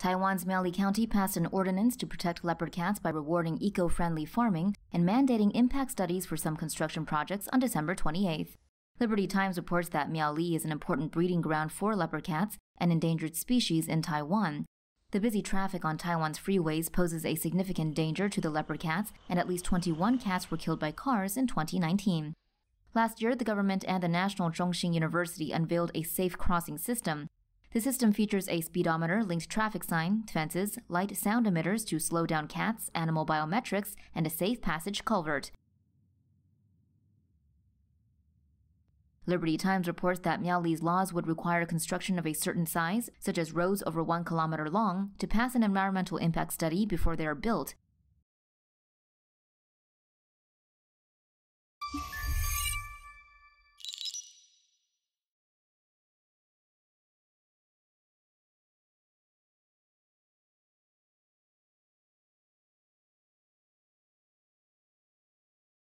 Taiwan's Miaoli County passed an ordinance to protect leopard cats by rewarding eco friendly farming and mandating impact studies for some construction projects on December 28th. Liberty Times reports that Miaoli is an important breeding ground for leopard cats, an endangered species in Taiwan. The busy traffic on Taiwan's freeways poses a significant danger to the leopard cats, and at least 21 cats were killed by cars in 2019. Last year, the government and the National Chung Hsing University unveiled a safe crossing system. The system features a speedometer, linked traffic sign, fences, light sound emitters to slow down cats, animal biometrics, and a safe passage culvert. Liberty Times reports that Miaoli's laws would require construction of a certain size, such as roads over one kilometer long, to pass an environmental impact study before they are built.